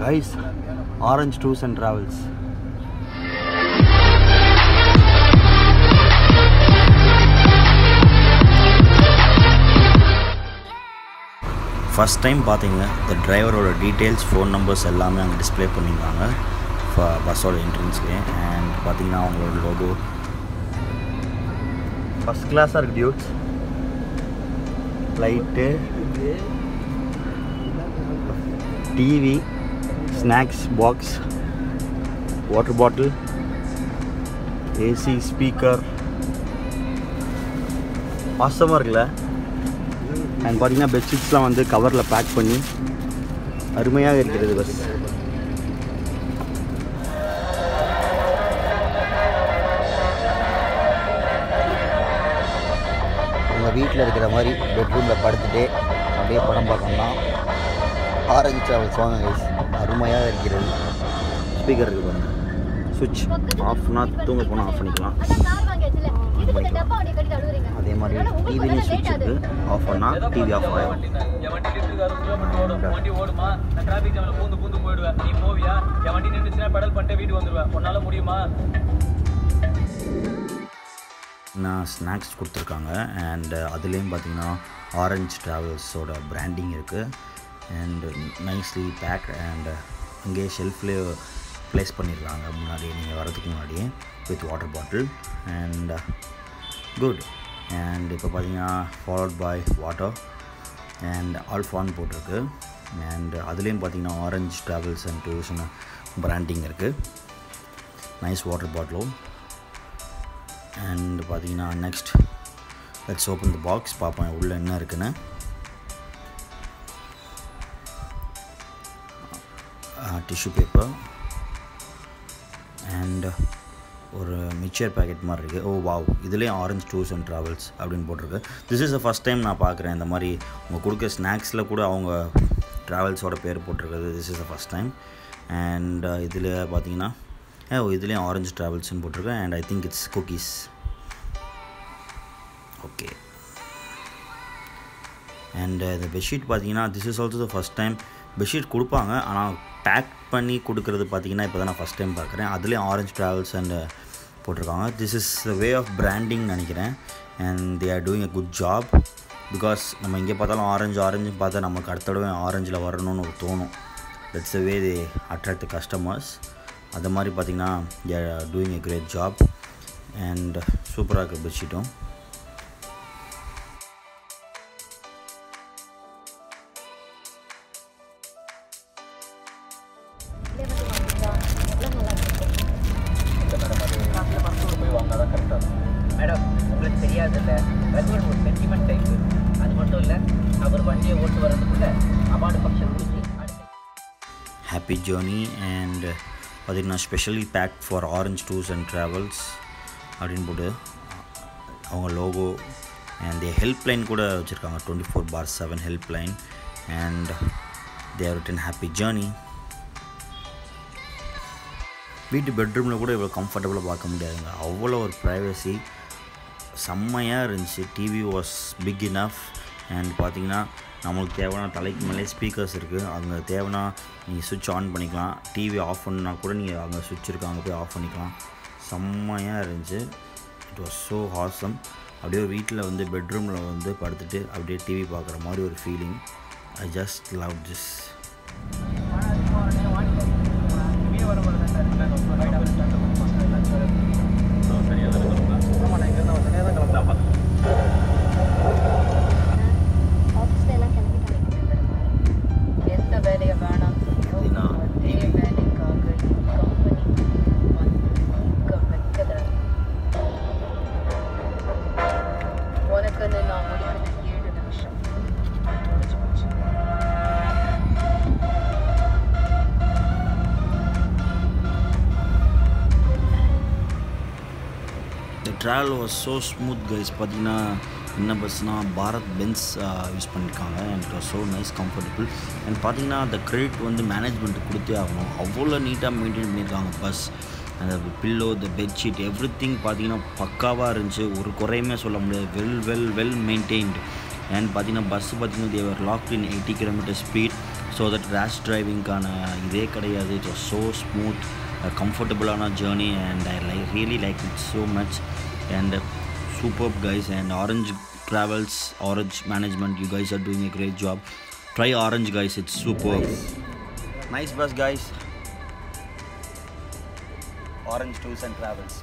Guys orange tours and travels first time பார்த்தீங்க இந்த டிரைவரோட details phone numbers எல்லாமே அங்கே டிஸ்ப்ளே பண்ணியிருந்தாங்க பஸ்ஸோட என்ட்ரன்ஸ்லேயே அண்ட் பார்த்தீங்கன்னா அவங்களோட லோகோ ஃபஸ்ட் கிளாஸாக இருக்குது dudes light TV snacks box water bottle AC speaker வாசமாக இருக்குல்ல? அண்ட் பார்த்தீங்கன்னா பெட்ஷீட்ஸ்லாம் வந்து கவரில் பேக் பண்ணி அருமையாக இருக்கிறது பஸ் உங்கள் வீட்டில் இருக்கிற மாதிரி பெட்ரூமில் படுத்துகிட்டே அப்படியே படம் பார்க்கணும்னா ஆரஞ்சு ட்ராவல்ஸ் வாங்க கைஸ் அருமையாக இருக்கிறது. ஸ்பீக்கர் இருக்குது பாருங்க. சுவிட்ச் ஆஃப்னா தூங்க போனால் ஆஃப் பண்ணிக்கலாம். அதே மாதிரி டிவிலையும் சுவிட்ச் இருக்குது ஆஃப் பண்ணால் டிவி ஆஃப் ஆகிடும் ஓடும் ஓடுமா நான் பூந்து பூந்து நீ பெடல் பண்ணிட்டு வந்துடுவேன் முடியுமா நான் ஸ்நாக்ஸ் கொடுத்துருக்காங்க. அண்ட் அதுலேயும் பார்த்தீங்கன்னா ஆரஞ்ச் ட்ராவல்ஸோட பிராண்டிங் இருக்குது அண்ட் நைஸ்லி பேக் அண்ட் அங்கேயே uh, ஷெல்ஃப்லேயே ப்ளேஸ் பண்ணியிருக்காங்க முன்னாடியே நீங்கள் வரதுக்கு முன்னாடியே with water bottle and good uh, and இப்போ பார்த்தீங்கன்னா ஃபாலோட் பாய் வாட்டர் அண்ட் ஆல்ஃபான் போட்டிருக்கு. அண்ட் அதுலேயும் பார்த்தீங்கன்னா orange travels and tourism branding இருக்குது நைஸ் வாட்டர் பாட்டிலும் அண்ட் பார்த்தீங்கன்னா next let's open the box பார்ப்போம் உள்ளே என்ன இருக்குன்னு. டிஷ்யூ பேப்பர் அண்ட் ஒரு மிக்சர் பேக்கெட் மாதிரி இருக்குது ஓ வாவ் இதுலேயும் ஆரஞ்ச் டூர்ஸ் அண்ட் ட்ராவல்ஸ் அப்படின்னு போட்டிருக்கு. This is the first time நான் பார்க்குறேன். இந்த மாதிரி அவங்க கொடுக்குற ஸ்நாக்ஸில் கூட அவங்க ட்ராவல்ஸோட பேர் போட்டிருக்குது this is the first time and இதில் பார்த்தீங்கன்னா oh, ஓ இதுலேயும் ஆரஞ்சு ட்ராவல்ஸ்னு போட்டிருக்கேன். And I think it's cookies okay and இந்த பெட்ஷீட் பார்த்தீங்கன்னா this is also the first time bedsheet கொடுப்பாங்க. ஆனால் பேக் பண்ணி கொடுக்குறது பார்த்தீங்கன்னா இப்போ தான் நான் ஃபஸ்ட் டைம் பார்க்குறேன். அதுலேயும் ஆரஞ்ச் ட்ராவல்ஸ் அண்ட் போட்டிருக்காங்க. This is the way of branding நினைக்கிறேன். And they are doing a good job because நம்ம இங்கே பார்த்தாலும் ஆரஞ்சு ஆரஞ்சு பார்த்தா நமக்கு அடுத்த தடவை ஆரஞ்சில் வரணும்னு ஒரு தோணும். That's the way they attract customers அது மாதிரி பார்த்திங்கன்னா they are doing a great job and சூப்பராக இருக்குது பெட்ஷீட்டும் ஹாப்பி ஜேர்னி அண்ட் பார்த்தீங்கன்னா specially bag for orange tours and travels அப்படின்னு போட்டு அவங்க லோகோ அண்ட் தே ஹெல்ப்லைன் கூட வச்சுருக்காங்க. Twenty four by seven helpline and there written happy journey வீட்டு பெட்ரூமில் கூட இவ்வளோ கம்ஃபர்டபுளாக பார்க்க முடியாதுங்க. அவ்வளோ ஒரு ப்ரைவசி செம்மையாக இருந்துச்சு. TV was big enough and பார்த்தீங்கன்னா நம்மளுக்கு தேவையான தலைக்கு மேலே ஸ்பீக்கர்ஸ் இருக்குது அங்கே தேவைன்னா நீங்கள் சுவிட்ச் ஆன் பண்ணிக்கலாம் டிவி ஆஃப் பண்ணால் கூட நீங்கள் அங்கே சுவிட்ச் இருக்கு அங்கே போய் ஆஃப் பண்ணிக்கலாம் செம்மையாக இருந்துச்சு இட் வாஸ் ஸோ ஹாசம் அப்படியே வீட்டில் வந்து பெட்ரூமில் வந்து படுத்துட்டு அப்படியே டிவி பார்க்குற மாதிரி ஒரு feeling I just love this ஆஃபீஸ்ல travel was so smooth guys பார்த்தீங்கன்னா என்ன பஸ்னால் பாரத் பென்ஸ் யூஸ் பண்ணியிருக்காங்க and it was so nice comfortable and பார்த்தீங்கன்னா அந்த கிரெடிட் வந்து மேனேஜ்மெண்ட்டு கொடுத்தே ஆகணும். அவ்வளோ நீட்டாக மெயின்டைன் பண்ணியிருக்காங்க பஸ் அந்த pillow the bedsheet everything பார்த்தீங்கன்னா பக்காவாக இருந்துச்சு. ஒரு குறையுமே சொல்ல முடியாது. Well well well maintained and பார்த்தீங்கன்னா பஸ் பார்த்தீங்கன்னா they were lock in eighty kilometre speed so so that rash டிரைவிங்க்கான இதே கிடையாது. இட் வாஸ் ஸோ ஸ்மூத் கம்ஃபர்டபுளான journey and I like really like it so much and superb guys and orange travels orange management you guys are doing a great job. Try orange guys it's superb nice, nice bus guys. Orange tours and travels